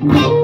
Thank.